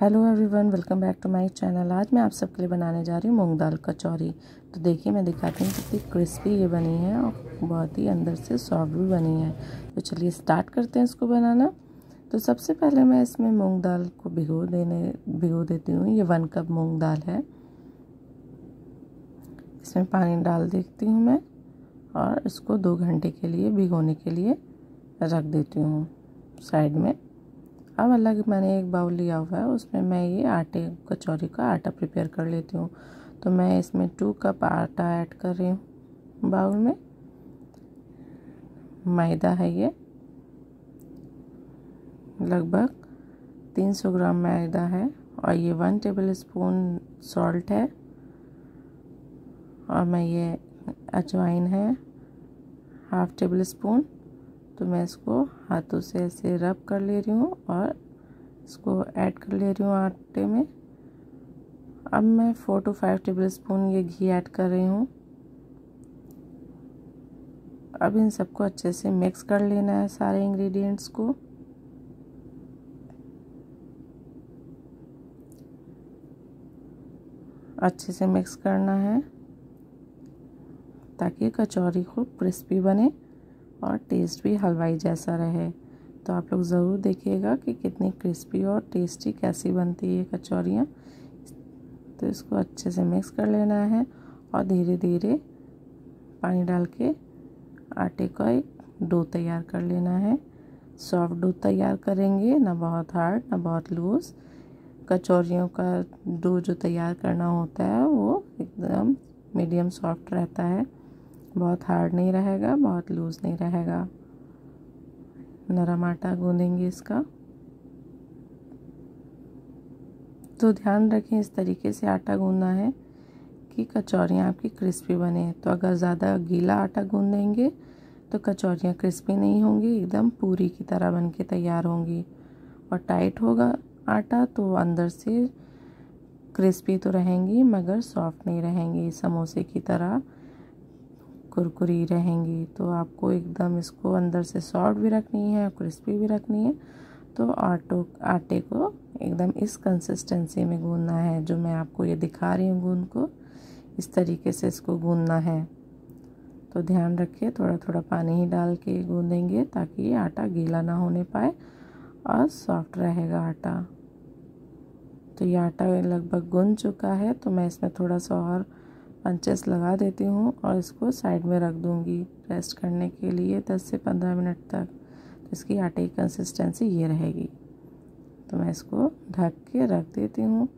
Hello everyone welcome back to my channel आज मैं आप सबके लिए बनाने जा रही हूँ मूंग दाल कचौरी तो देखिए, मैं दिखाती हूँ कितनी क्रिस्पी ये बनी है और बहुत ही अंदर से सॉफ्ट भी बनी है। तो चलिए स्टार्ट करते हैं इसको बनाना। तो सबसे पहले मैं इसमें मूंग दाल को भिगो देने, भिगो देती हूँ। ये वन कप मूँग दाल है। इसमें पानी डाल देती हूँ मैं और इसको दो घंटे के लिए भिगोने के लिए रख देती हूँ साइड में। अब अलग मैंने एक बाउल लिया हुआ है, उसमें मैं ये आटे कचौरी का आटा प्रिपेयर कर लेती हूँ। तो मैं इसमें टू कप आटा ऐड कर रही हूँ बाउल में। मैदा है ये। लगभग 300 ग्राम मैदा है और ये वन टेबल स्पून सॉल्ट है। और मैं ये अजवाइन है हाफ़ टेबल स्पून तो मैं इसको हाथों से ऐसे रब कर ले रही हूँ और इसको ऐड कर ले रही हूँ आटे में। अब मैं four to five tablespoon ये घी ऐड कर रही हूँ। अब इन सबको अच्छे से मिक्स कर लेना है सारे इंग्रेडिएंट्स को। अच्छे से मिक्स करना है ताकि कचौरी खूब क्रिस्पी बने। और टेस्ट भी हलवाई जैसा रहे। तो आप लोग ज़रूर देखिएगा कि कितनी क्रिस्पी और टेस्टी कैसी बनती है कचौरियाँ। तो इसको अच्छे से मिक्स कर लेना है और धीरे धीरे पानी डाल के आटे का एक डो तैयार कर लेना है। सॉफ्ट डो तैयार करेंगे, ना बहुत हार्ड ना बहुत लूज़ कचौरियों का डो जो तैयार करना होता है, वो एकदम मीडियम सॉफ्ट रहता है। बहुत हार्ड नहीं रहेगा, बहुत लूज़ नहीं रहेगा। नरम आटा गूंदेंगे इसका। तो ध्यान रखें, इस तरीके से आटा गूंदना है कि कचौरियाँ आपकी क्रिस्पी बने। तो अगर ज़्यादा गीला आटा गूंदेंगे तो कचौरियाँ क्रिस्पी नहीं होंगी, एकदम पूरी की तरह बन के तैयार होंगी। और टाइट होगा आटा तो अंदर से क्रिस्पी तो रहेंगी, मगर सॉफ्ट नहीं रहेंगी, समोसे की तरह। कुरकुरी रहेंगी तो आपको एकदम इसको अंदर से सॉफ्ट भी रखनी है, क्रिस्पी भी रखनी है तो आटो, आटे को एकदम इस कंसिस्टेंसी में गूंदना है, जो मैं आपको ये दिखा रही हूँ गूंद को, इस तरीके से इसको गूंदना है। तो ध्यान रखिए थोड़ा थोड़ा पानी ही डाल के गूंदेंगे, ताकि आटा गीला ना होने पाए और सॉफ्ट रहेगा आटा। तो ये आटा लगभग गूंद चुका है तो मैं इसमें थोड़ा सा और पंचेस लगा देती हूँ और इसको साइड में रख दूँगी रेस्ट करने के लिए 10 से 15 मिनट तक। तो इसकी आटे की कंसिस्टेंसी ये रहेगी। तो मैं इसको ढक के रख देती हूँ।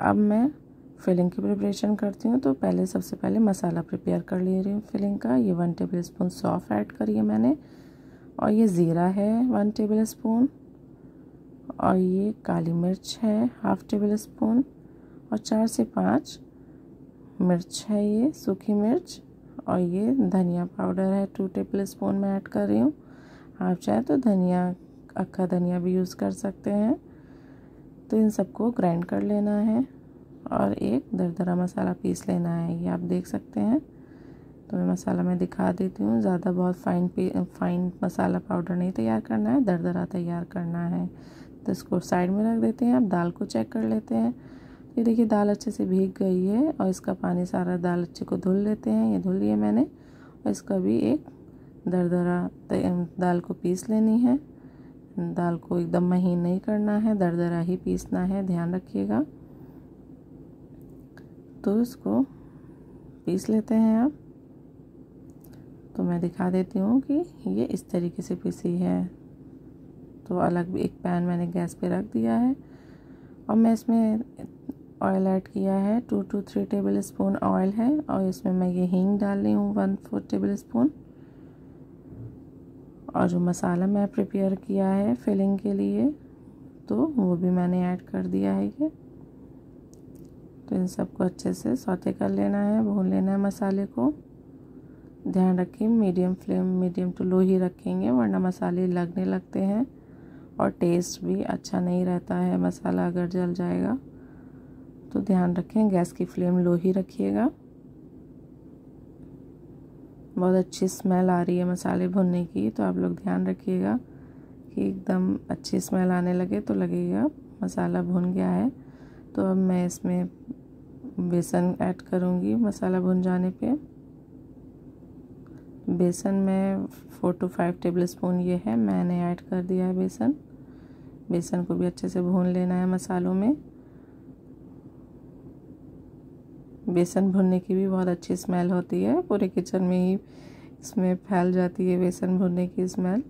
अब मैं फिलिंग की प्रिपरेशन करती हूँ। तो पहले सबसे पहले मसाला प्रिपेयर कर ले रही हूँ फिलिंग का। ये वन टेबल स्पून सौफ़ ऐड करी है मैंने। और ये ज़ीरा है वन टेबल स्पून और ये काली मिर्च है हाफ़ टेबल स्पून और चार से पाँच मिर्च है ये, सूखी मिर्च, और ये धनिया पाउडर है। टू टेबल स्पून में ऐड कर रही हूँ। आप चाहे तो धनिया अक्खा धनिया भी यूज़ कर सकते हैं। तो इन सबको ग्राइंड कर लेना है और एक दरदरा मसाला पीस लेना है। ये आप देख सकते हैं। तो मैं मसाला मैं दिखा देती हूँ। ज़्यादा बहुत फाइन फाइन मसाला पाउडर नहीं तैयार करना है। दरदरा तैयार करना है। तो इसको साइड में रख देते हैं। आप दाल को चेक कर लेते हैं। ये देखिए, दाल अच्छे से भीग गई है और इसका पानी सारा दाल अच्छे को धुल लेते हैं। ये धुल लिए मैंने और इसका भी एक दरदरा दाल को पीस लेनी है। दाल को एकदम महीन नहीं करना है, दरदरा ही पीसना है, ध्यान रखिएगा। तो इसको पीस लेते हैं आप। तो मैं दिखा देती हूँ कि ये इस तरीके से पीसी है। तो अलग भी एक पैन मैंने गैस पे रख दिया है। और मैं इसमें ऑयल ऐड किया है। Two two three tablespoon oil है और इसमें मैं ये हींग डाल रही हूँ वन फोर टेबल स्पून और जो मसाला मैं प्रिपेयर किया है फिलिंग के लिए तो वो भी मैंने ऐड कर दिया है ये। तो इन सबको अच्छे से सौते कर लेना है, भून लेना है मसाले को। ध्यान रखिए medium flame medium to low ही रखेंगे, वरना मसाले लगने लगते हैं और टेस्ट भी अच्छा नहीं रहता है, मसाला अगर जल जाएगा। तो ध्यान रखें, गैस की फ्लेम लो ही रखिएगा। बहुत अच्छी स्मेल आ रही है मसाले भुनने की तो आप लोग ध्यान रखिएगा कि एकदम अच्छी स्मेल आने लगे तो लगेगा, मसाला भुन गया है। तो अब मैं इसमें बेसन ऐड करूँगी मसाला भुन जाने पे। बेसन में four to five tablespoon ये है, मैंने ऐड कर दिया है बेसन। बेसन को भी अच्छे से भून लेना है मसालों में। बेसन भुनने की भी बहुत अच्छी स्मेल होती है। पूरे किचन में ही इसमें फैल जाती है बेसन भुनने की स्मेल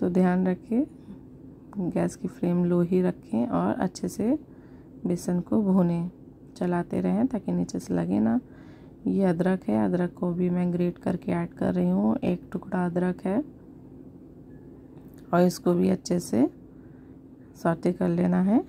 तो ध्यान रखें गैस की फ्लेम लो ही रखें और अच्छे से बेसन को भूनें। चलाते रहें ताकि नीचे से लगे ना। ये अदरक है, अदरक को भी मैं ग्रेट करके ऐड कर रही हूँ। एक टुकड़ा अदरक है। और इसको भी अच्छे से सौते कर लेना है।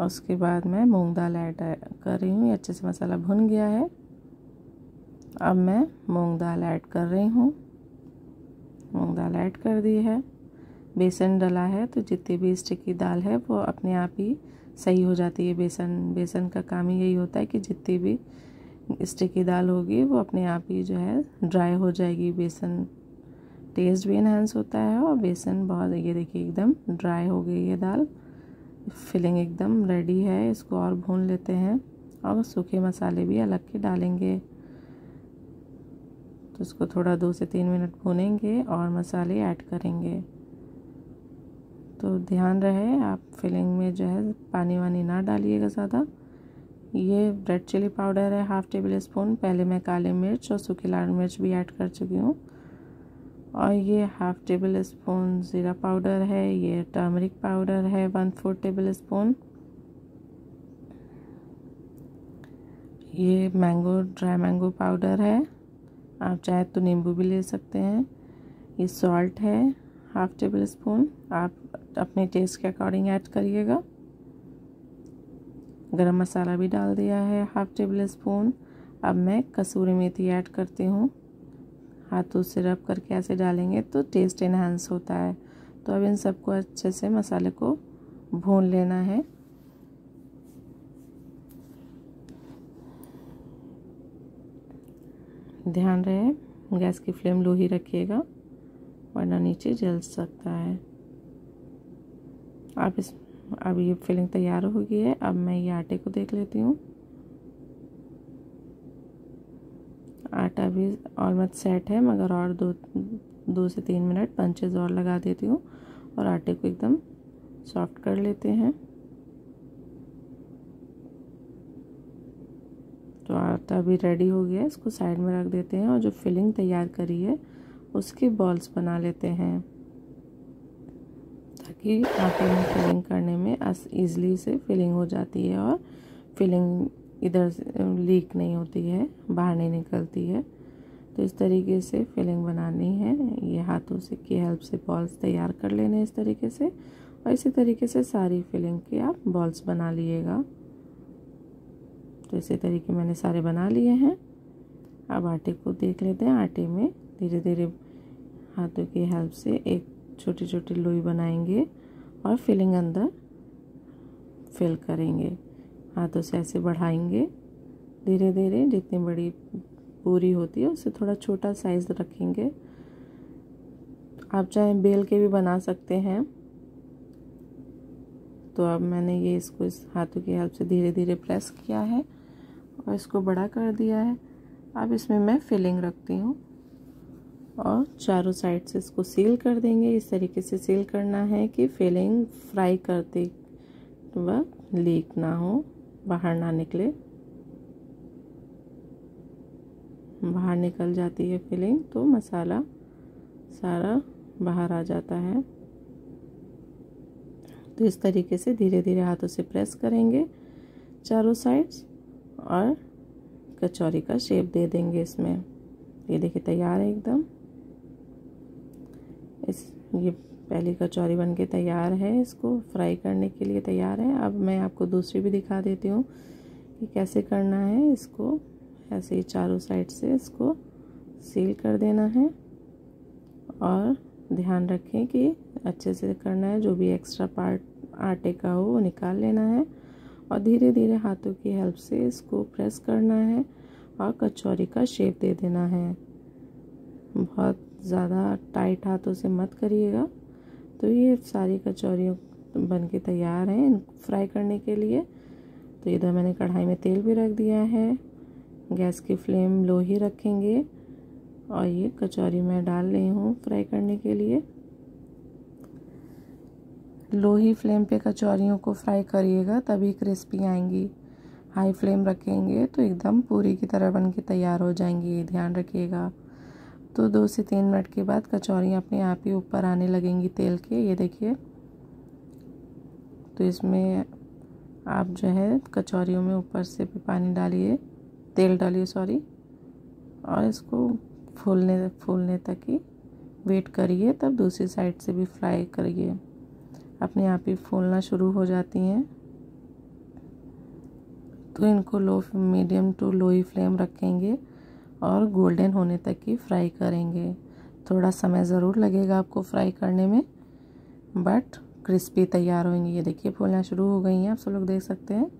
और उसके बाद मैं मूंग दाल ऐड कर रही हूँ। अच्छे से मसाला भुन गया है। अब मैं मूंग दाल ऐड कर रही हूँ। मूंग दाल ऐड कर दी है। बेसन डला है तो जितनी भी स्टिकी दाल है, वो अपने आप ही सही हो जाती है। बेसन बेसन का काम ही यही होता है कि जितनी भी स्टिकी दाल होगी, वो अपने आप ही जो है ड्राई हो जाएगी। बेसन टेस्ट भी इन्हेंस होता है और बेसन बहुत, ये देखिए, एकदम ड्राई हो गई है दाल। फिलिंग एकदम रेडी है, इसको और भून लेते हैं। और सूखे मसाले भी अलग के डालेंगे। तो इसको थोड़ा दो से तीन मिनट भूनेंगे और मसाले ऐड करेंगे। तो ध्यान रहे, आप फिलिंग में जो है पानी वानी ना डालिएगा ज़्यादा। ये रेड चिली पाउडर है, हाफ़ टेबल स्पून। पहले मैं काले मिर्च और सूखी लाल मिर्च भी ऐड कर चुकी हूँ। और ये हाफ़ टेबल स्पून ज़ीरा पाउडर है, ये टर्मरिक पाउडर है वन फोर टेबल स्पून ये मैंगो ड्राई मैंगो पाउडर है, आप चाहे तो नींबू भी ले सकते हैं. ये सॉल्ट है हाफ़ टेबल स्पून आप अपने टेस्ट के अकॉर्डिंग ऐड करिएगा. गरम मसाला भी डाल दिया है हाफ़ टेबल स्पून अब मैं कसूरी मेथी ऐड करती हूँ. हाथों से रब करके ऐसे डालेंगे तो टेस्ट इन्हांस होता है। तो अब इन सबको अच्छे से मसाले को भून लेना है। ध्यान रहे, गैस की फ्लेम लो ही रखिएगा, वरना नीचे जल सकता है। आप इस, अब ये फिलिंग तैयार हो गई है, अब मैं ये आटे को देख लेती हूँ। आटा भी ऑलमोस्ट सेट है, मगर और दो दो से तीन मिनट पंचेज और लगा देती हूँ और आटे को एकदम सॉफ्ट कर लेते हैं। तो आटा भी रेडी हो गया इसको साइड में रख देते हैं और जो फिलिंग तैयार करी है, उसके बॉल्स बना लेते हैं। ताकि आटे में फिलिंग करने में ईज़िली से फिलिंग हो जाती है और फिलिंग इधर लीक नहीं होती है, बाहर नहीं निकलती है। तो इस तरीके से फिलिंग बनानी है। ये हाथों से की हेल्प से बॉल्स तैयार कर लेने इस तरीके से। और इसी तरीके से सारी फिलिंग के आप बॉल्स बना लिएगा तो इसी तरीके मैंने सारे बना लिए हैं। अब आटे को देख लेते हैं। आटे में धीरे धीरे हाथों की हेल्प से एक छोटी छोटी लोई बनाएँगे और फिलिंग अंदर फिल करेंगे। हाथों से ऐसे बढ़ाएँगे। धीरे धीरे जितनी बड़ी पूरी होती है उससे थोड़ा छोटा साइज़ रखेंगे। आप चाहे बेल के भी बना सकते हैं। तो अब मैंने ये इसको इस हाथों की हेल्प से धीरे धीरे प्रेस किया है और इसको बड़ा कर दिया है। अब इसमें मैं फिलिंग रखती हूँ और चारों साइड से इसको सील कर देंगे। इस तरीके से सील करना है कि फिलिंग फ्राई करते वक्त लीक ना हो। बाहर ना निकले। बाहर निकल जाती है फिलिंग तो मसाला सारा बाहर आ जाता है। तो इस तरीके से धीरे धीरे हाथों से प्रेस करेंगे चारों साइड्स और कचौरी का शेप दे देंगे इसमें। ये देखिए तैयार है एकदम। इस, ये पहली कचौरी बन के तैयार है, इसको फ्राई करने के लिए तैयार है। अब मैं आपको दूसरी भी दिखा देती हूँ कि कैसे करना है। इसको ऐसे ही चारों साइड से इसको सील कर देना है और ध्यान रखें कि अच्छे से करना है। जो भी एक्स्ट्रा पार्ट आटे का हो, वो निकाल लेना है और धीरे धीरे हाथों की हेल्प से इसको प्रेस करना है और कचौरी का शेप दे देना है। बहुत ज़्यादा टाइट हाथों से मत करिएगा। तो ये सारी कचौरियों बन के तैयार हैं इन फ्राई करने के लिए। तो इधर मैंने कढ़ाई में तेल भी रख दिया है। गैस की फ्लेम लो ही रखेंगे। और ये कचौरी मैं डाल रही हूँ फ्राई करने के लिए। लो ही फ्लेम पे कचौरियों को फ्राई करिएगा, तभी क्रिस्पी आएँगी। हाई फ्लेम रखेंगे तो एकदम पूरी की तरह बन के तैयार हो जाएँगी। ध्यान रखिएगा। तो दो से तीन मिनट के बाद कचौरियाँ अपने आप ही ऊपर आने लगेंगी तेल के, ये देखिए। तो इसमें आप जो है कचौरियों में ऊपर से भी पानी डालिए, तेल डालिए सॉरी और इसको फूलने फूलने तक ही वेट करिए, तब दूसरी साइड से भी फ्राई करिए। अपने आप ही फूलना शुरू हो जाती हैं। तो इनको लो मीडियम टू लो ही फ्लेम रखेंगे। और गोल्डन होने तक ही फ्राई करेंगे। थोड़ा समय ज़रूर लगेगा आपको फ्राई करने में बट क्रिस्पी तैयार होंगी। ये देखिए, फूलना शुरू हो गई हैं। आप सब लोग देख सकते हैं।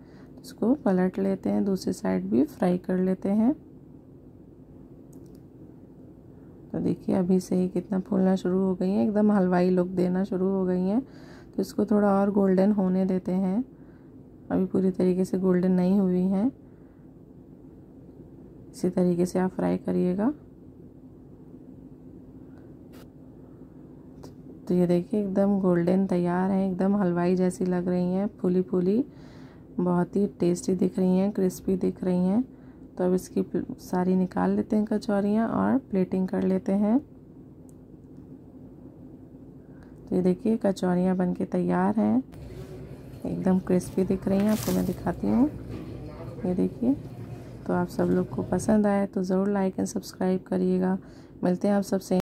इसको पलट लेते हैं, दूसरी साइड भी फ्राई कर लेते हैं। तो देखिए, अभी से ही कितना फूलना शुरू हो गई हैं। एकदम हलवाई लुक देना शुरू हो गई हैं। तो इसको थोड़ा और गोल्डन होने देते हैं। अभी पूरी तरीके से गोल्डन नहीं हुई हैं। इसी तरीके से आप फ्राई करिएगा। तो ये देखिए, एकदम गोल्डन तैयार है, एकदम हलवाई जैसी लग रही हैं फूली फूली बहुत ही टेस्टी दिख रही हैं क्रिस्पी दिख रही हैं। तो अब इसकी सारी निकाल लेते हैं कचौरियाँ और प्लेटिंग कर लेते हैं। तो ये देखिए, कचौरियाँ बन के तैयार हैं। एकदम क्रिस्पी दिख रही हैं, आपको मैं दिखाती हूँ। ये देखिए। तो आप सब लोग को पसंद आए तो ज़रूर लाइक एंड सब्सक्राइब करिएगा। मिलते हैं आप सबसे